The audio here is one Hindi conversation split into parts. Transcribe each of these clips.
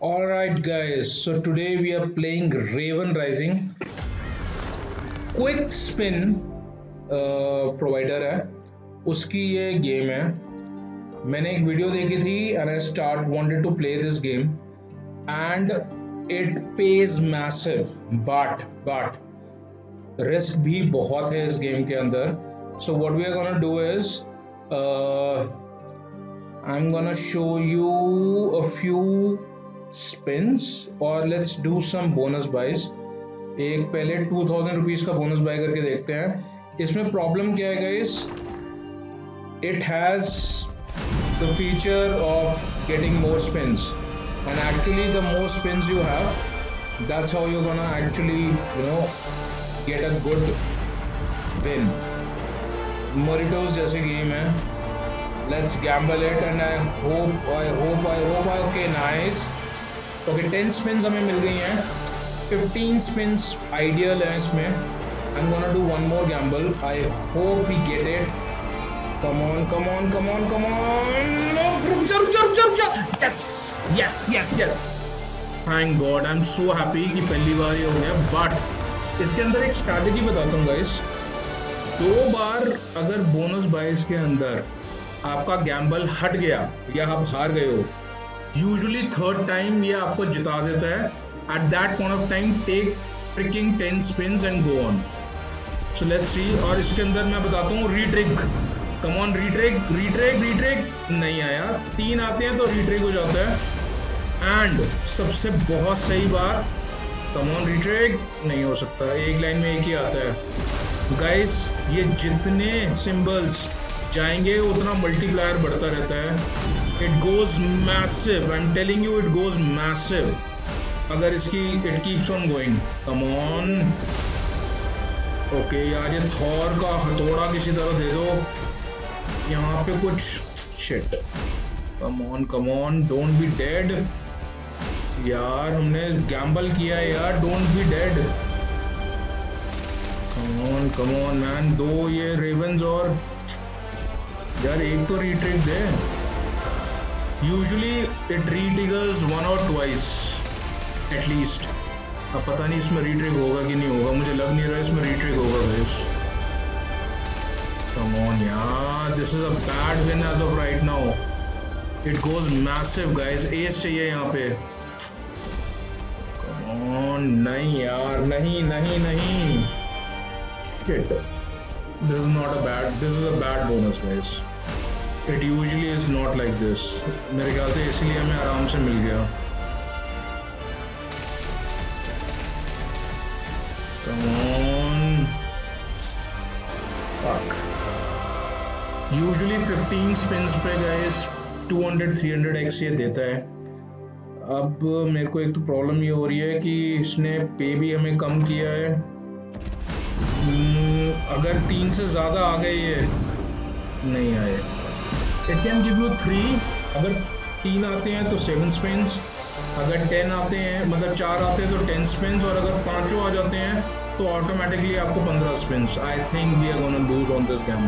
Alright guys, so today we are playing Raven Rising. Quick spin provider है. उसकी ये गेम है. मैंने एक वीडियो देखी थी and I start wanted to play this game and it pays massive but but risk भी बहुत है इस गेम के अंदर. So what we are gonna do is I am gonna show you a few spins और let's do some bonus buys एक पहले टू थाउज़ेंड रुपीज़ का बोनस बाय करके देखते हैं। इसमें प्रॉब्लम क्या है guys it has the feature of getting more spins and actually the more spins you have that's how you gonna actually you know get a good win मोरिटोज जैसे गेम है। Let's gamble it and I hope I hope I hope I okay nice okay ten spin हमें मिल गई हैं। फिफ्टीन स्पिन आइडियल है इसमें। I am gonna do one more gamble I hope we get it on come on come on come on रुक जा रुक जा रुक जा रुक जा। Yes yes yes thank god I am so happy कि पहली बार ये हो गया बट इसके अंदर एक स्ट्रैटेजी बताता हूँ गाइस दो बार अगर बोनस बाइस के अंदर आपका गैम्बल हट गया या आप हार गए हो यूजुअली थर्ड टाइम ये आपको जिता देता है। At that point of time take tricking ten spin and go on so let's see और इसके अंदर मैं बताता हूँ रीट्रिक कम ऑन रीट्रिक रीट्रिक रीट्रिक नहीं आया। तीन आते हैं तो रीट्रिक हो जाता है। एंड सबसे बहुत सही बात कम ऑन रीट्रिक नहीं हो सकता। एक लाइन में एक ही आता है। गाइस ये जितने सिंबल्स जाएँगे, उतना मल्टीप्लायर बढ़ता रहता है। It goes massive I am telling you it goes massive अगर इसकी it keeps on going come on okay यार, ये थॉर का हथौड़ा किसी तरह दे दो। यहाँ पे कुछ shit come on come on don't be dead यार, हमने गैम्बल किया यार. Don't be dead come on come on man दो ये रेवंस और, यार, एक तो retreat they. Usually it retriggers one और ट्वाइस एटलीस्ट अब पता नहीं इसमें रीट्रिक होगा कि नहीं होगा। मुझे लग नहीं रहा इसमें रीट्रिक होगा गाइस कम ऑन यार this is a bad win as of right now it goes massive guys ace चाहिए यहाँ पे। कम ऑन नहीं यार, नहीं नहीं नहीं। Shit this is not a bad this is a bad bonus guys it usually is not like this मेरे ख्याल से इसलिए हमें आराम से मिल गया। यूजली 15 स्पिन्स पे गए 200 300 एक्स ये देता है। अब मेरे को एक तो प्रॉब्लम ये हो रही है कि इसने पे भी हमें कम किया है। Hmm, अगर तीन से ज़्यादा आ गए ये नहीं आए। It can give you three अगर तीन आते हैं तो सेवन स्पिन्स अगर टेन आते हैं मतलब चार आते हैं तो टेन स्पिन्स और अगर पाँचों आ जाते हैं तो ऑटोमेटिकली आपको पंद्रह spins I think we are gonna lose on this game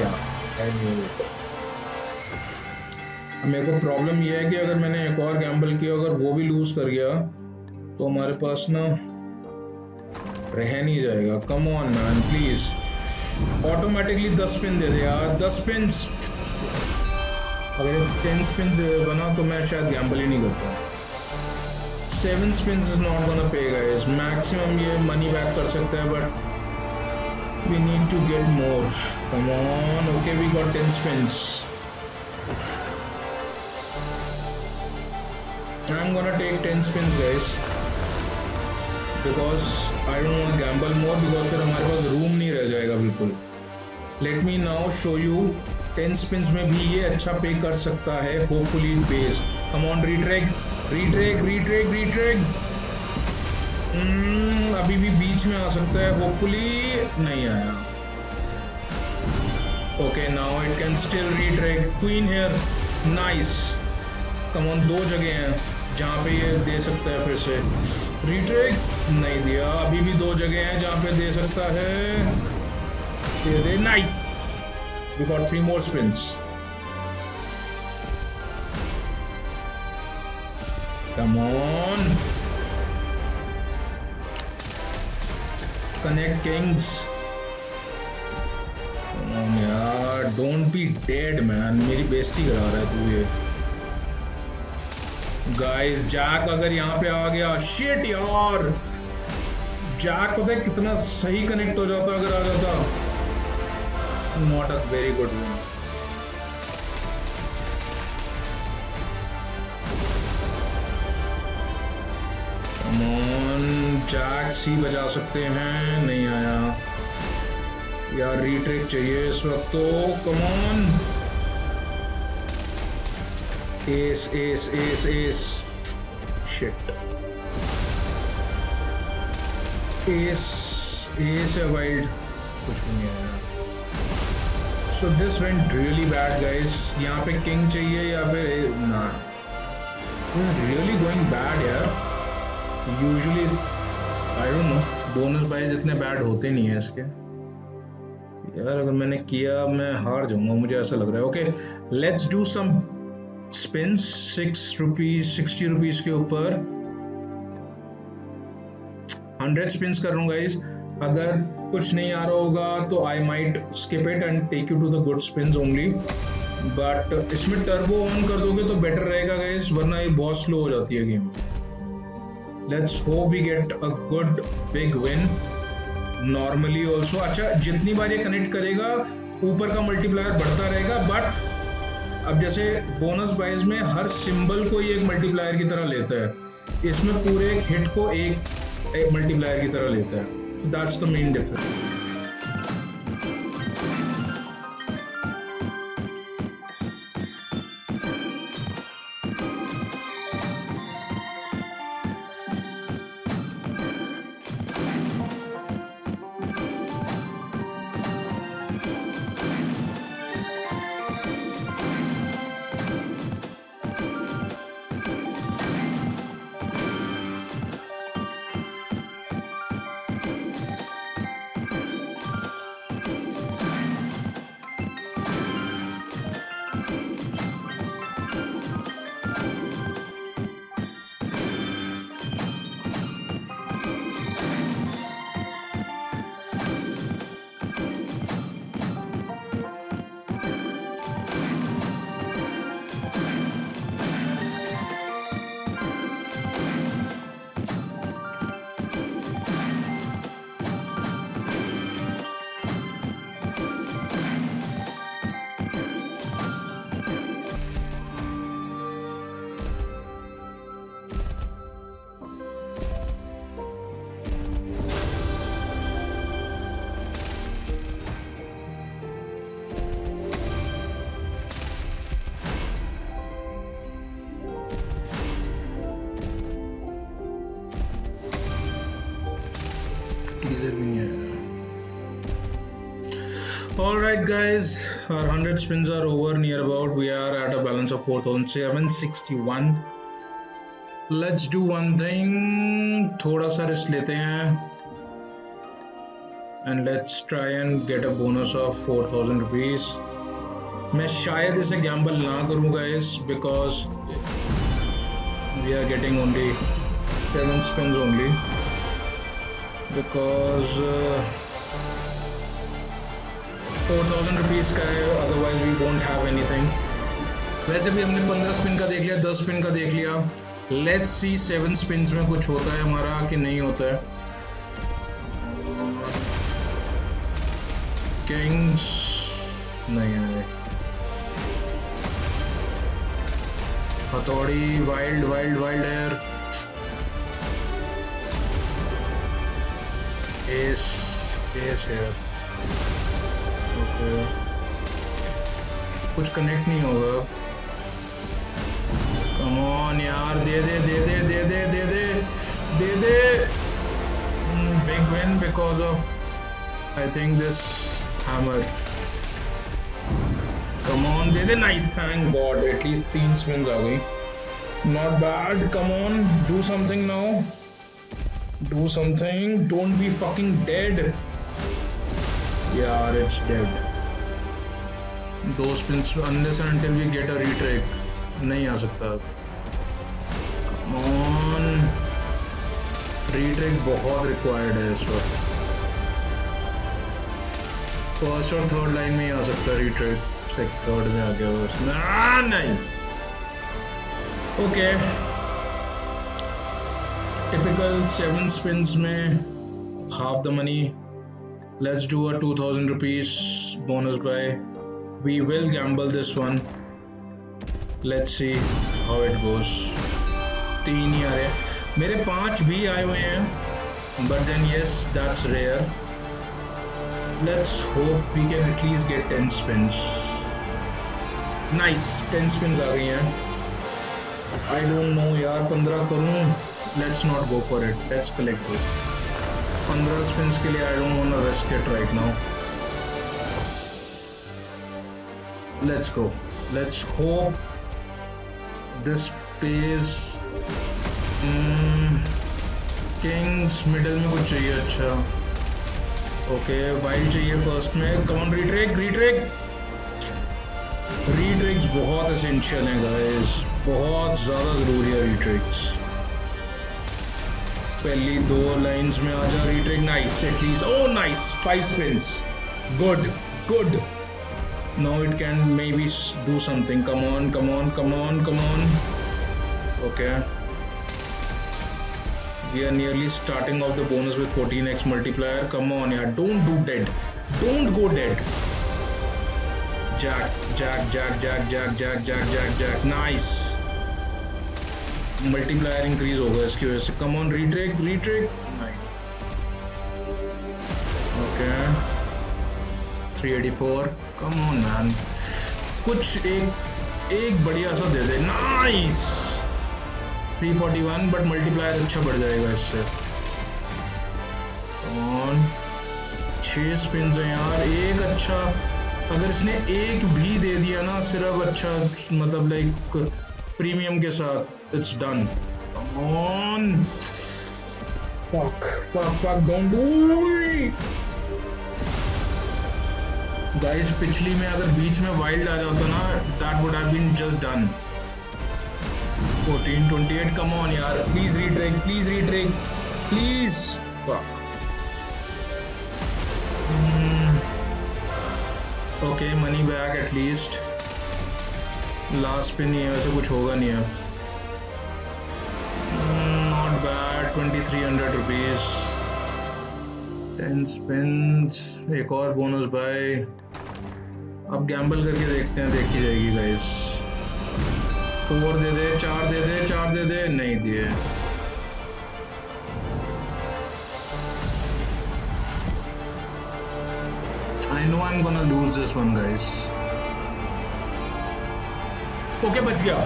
या मेरे को प्रॉब्लम ये है कि अगर मैंने एक और गैम्बल किया, अगर वो भी लूज कर गया तो हमारे पास ना रह नहीं जाएगा. Come on man please automatically दस पिन दे दे यार। दस पिन अगर टेन स्पिन बना तो मैं शायद गैम्बल ही नहीं करता। Seven spin is not gonna pay guys maximum ये मनी बैक कर सकता है but we need to get more come on okay we got ten spins I'm gonna take 10 spins, guys. Because I don't want gamble more because फिर हमारे पास रूम नहीं रह जाएगा बिल्कुल। Let me now show you ten spin में भी ये अच्छा पे कर सकता है होपफुली बेस कम ऑन रीट्रेक रीट्रेक अभी भी बीच में आ सकता है होपफुली नहीं आया। Okay now it can still रीट्रेक queen here nice come दो जगह हैं। जहाँ पे ये दे सकता है फिर से रिट्रेक नहीं दिया अभी भी दो जगह हैं जहाँ पे दे सकता है ये दे nice we got three more spins. Connect Kings. Come on यार, don't be dead man. मेरी बेइज्जती करा रहा है तू ये. Guys, जैक अगर यहाँ पे आ गया, shit यार. जैक पता है कितना सही कनेक्ट हो जाता अगर आ जाता. Not a very good win. Jack सी बजा सकते हैं नहीं आया यार रीट्रेक चाहिए इस वक्त तो come on ace ace ace shit ace ace है वाइल्ड कुछ भी नहीं आया। So this went really bad guys यहाँ पे किंग चाहिए या फिर ना। रियली गोइंग बैड यार। Usually I don't know bonus buys इतने बैड होते नहीं है इसके। यार, अगर मैंने किया, मैं हार जाऊँगा, मुझे ऐसा लग रहा है। Okay let's do some spin six rupees sixty rupees के ऊपर. हंड्रेड स्पिन कर हूँ गाइज़ अगर कुछ नहीं आ रहा होगा तो I might skip it and take you to the good spin only but इसमें टर्बो ऑन कर दोगे तो बेटर रहेगा गाइज़ वरना ये बहुत स्लो हो जाती है game let's hope we get a good big win normally also अच्छा जितनी बार ये कनेक्ट करेगा, ऊपर का मल्टीप्लायर बढ़ता रहेगा बट अब जैसे बोनस वाइज में हर सिंबल को ही एक मल्टीप्लायर की तरह लेता है। इसमें पूरे एक हिट को एक, एक मल्टीप्लायर की तरह लेता है। That's the main difference back guys. Our 100 spins are over. Near about we are at a balance of 4761 let's do one thing. thoda sa risk lete hain and let's try and get a bonus of 4000 rupees. main shayad ise gamble na karu guys because we are getting only 7 spins only. Because uh, 4000 rupees का है otherwise we don't have anything वैसे भी हमने 15 स्पिन का देख लिया 10 स्पिन का देख लिया। लेट्स सी 7 स्पिन में कुछ होता है हमारा, कि नहीं होता है। किंग्स नहीं आए हथौड़ी wild wild wild air ace ace air air कुछ कनेक्ट नहीं होगा। कम ऑन यार, दे दे दे दे दे दे दे दे दे दे। Big win because of I think this hammer come on they they nice thank God at least तीन स्पिन्स आ गई। Not bad come on do something now do something, don't be fucking dead yeah it's dead दो spin unless and we get a retrigger नहीं आ सकता। ऑन रीट्रेक बहुत रिक्वायर्ड है इस वक्त। फ़र्स्ट और थर्ड लाइन में ही आ सकता है रीट्रेक थर्ड में आ गया उसमें नहीं। ओके टिपिकल सेवन स्पिन्स में half the money let's do a two thousand rupees bonus buy we will gamble this one let's see how it goes तीन ही आ रहे हैं मेरे पाँच भी आए हुए हैं but then yes that's rare let's hope we can at least get 10 spins nice 10 spins आ गई हैं I don't know यार 15 करूँ let's not go for it let's collect this 15 spins के लिए I don't want to risk it right now let's go let's hope this pays kings middle में कुछ चाहिए अच्छा। ओके वाइट चाहिए फ़र्स्ट में। कमन रीट्रेक रीट्रेक रीट्रिक्स बहुत असेंशियल हैं गाइस बहुत ज़्यादा ज़रूरी है रीट्रिक्स पहली दो लाइंस में आ जा retrigger nice at least oh nice five spins good good now it can maybe do something. Come on come on come on come on. Okay. We are nearly starting off the bonus with 14x multiplier. Come on yeah. Don't do dead. Don't go dead. Jack jack jack jack jack jack jack jack jack. Nice. Multiplier increase over sqs come on retrake retrake okay. 384 come on man कुछ एक एक बढ़िया सा दे दे। नाइस 341 बट मल्टीप्लायर अच्छा बढ़ जाएगा इससे। ऑन छह स्पिन है यार। एक अच्छा अगर इसने एक भी दे दिया ना, सिर्फ़ अच्छा मतलब लाइक प्रीमियम के साथ it's done on fuck fuck fuck don't do guys पिछली में अगर बीच में वाइल्ड आ जाता ना that would have been just done 1428 come on यार please retrigger please retrigger please fuck okay money back at least last पे नहीं है वैसे कुछ होगा नहीं है not bad twenty three hundred rupees ten spin एक और बोनस बाय अब गैम्बल करके देखते हैं देखी जाएगी गाइस फोर दे दे चार दे दे चार दे दे नहीं दिए I know I'm gonna lose this one, guys. Okay, बच गया.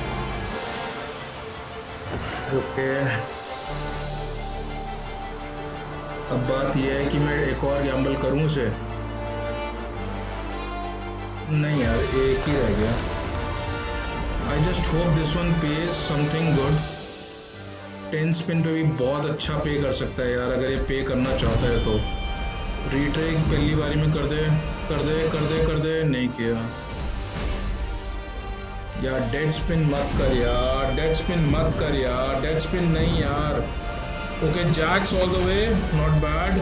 Okay. अब बात यह है कि मैं एक और गैम्बल करूँ उसे नहीं यार, एक ही रह गया। I just hope this one pays something good ten spin पे भी बहुत अच्छा पे कर सकता है यार, अगर ये पे करना चाहता है तो। रीट्रेक पहली बारी में कर दे कर दे कर दे कर दे, नहीं किया। यार डेड स्पिन मत कर यार डेड स्पिन मत कर यार डेड स्पिन नहीं यार। Okay jacks all the way not bad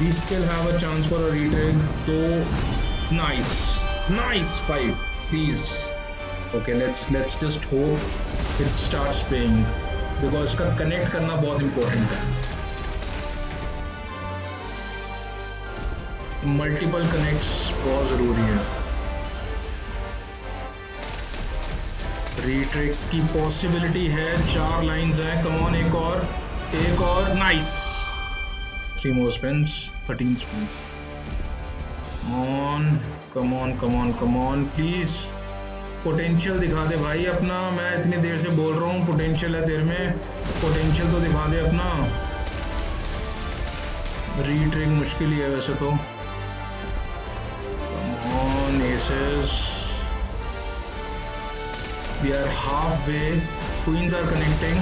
we still have a chance for a retake तो nice nice five please okay let's let's just hope it starts paying because इसका कनेक्ट करना बहुत इंपॉर्टेंट है। मल्टीपल कनेक्ट्स बहुत ज़रूरी है। रीट्रेक की पॉसिबिलिटी है। चार लाइंस हैं। कमॉन एक और। एक और। Nice three more spins thirteen spins on come on come please potential दिखा दे भाई अपना। मैं इतनी देर से बोल रहा हूँ पोटेंशियल है तेरे में। पोटेंशियल तो दिखा दे अपना। रीट्रेक मुश्किल ही है वैसे तो। On, aces we are halfway. Queens are connecting.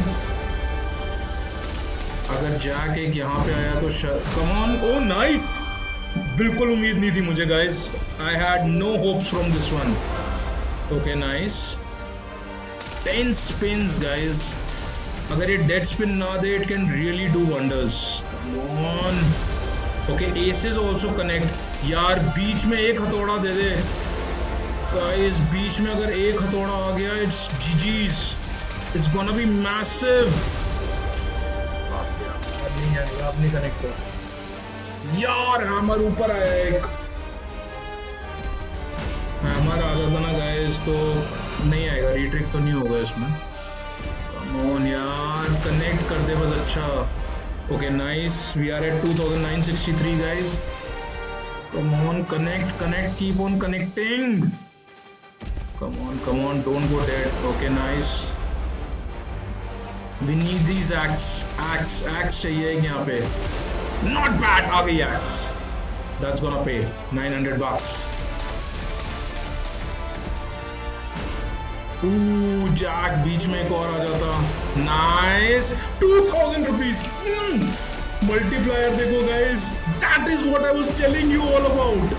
अगर जैक एक यहाँ पे आया तो कम ओ नाइस बिल्कुल उम्मीद नहीं थी मुझे guys I had no hopes from this one okay nice ten spins guys अगर ये डेड स्पिन ना दे it can really do wonders on okay aces also connect यार, बीच में एक हथौड़ा दे दे. गाइस बीच में अगर एक हथौड़ा आ गया it's GGs it's gonna be massive अब नहीं कनेक्ट हो. यार हैमर ऊपर आया एक। हैमर आ जाता ना गाइस तो नहीं आएगा रीट्रिक तो नहीं होगा इसमें। कम यार कनेक्ट कर दे बस अच्छा। Okay nice we are at 2963 guys come on connect connect keep on connecting come on come on don't go dead okay nice we need these X X X चाहिए यहाँ पे। बैड आ गई x that's gonna pay 900 bucks. Jack बीच में एक और आ जाता। Nice two thousand rupees multiplier देखो guys that is what I was telling you all about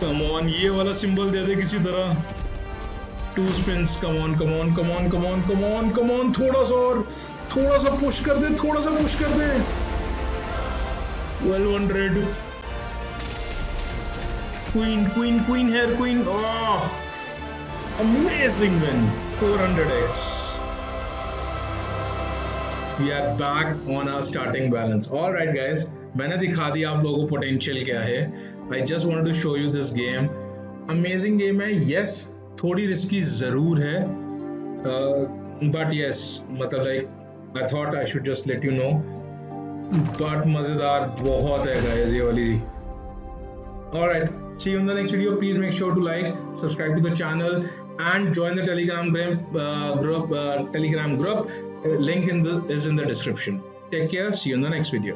come on ये वाला सिंबल दे दे किसी तरह। Two spins come on come on come on come on come on come on थोड़ा सा और, थोड़ा सा पुश कर दे, थोड़ा सा पुश कर दे. 1200 queen queen queen here queen. Oh amazing win. 400x we are back on our starting balance. All right, guys. मैंने दिखा दिया आप लोगों को पोटेंशियल क्या है. I just want to show you this game amazing game है. यस थोड़ी रिस्की ज़रूर है। बट uh, यस yes, मतलब like I thought I should just let you know but मज़ेदार बहुत है गाइस ये वाली। Alright see you in the next video please make sure to like subscribe to the channel and join the Telegram group Telegram group link is in the description take care see you in the next video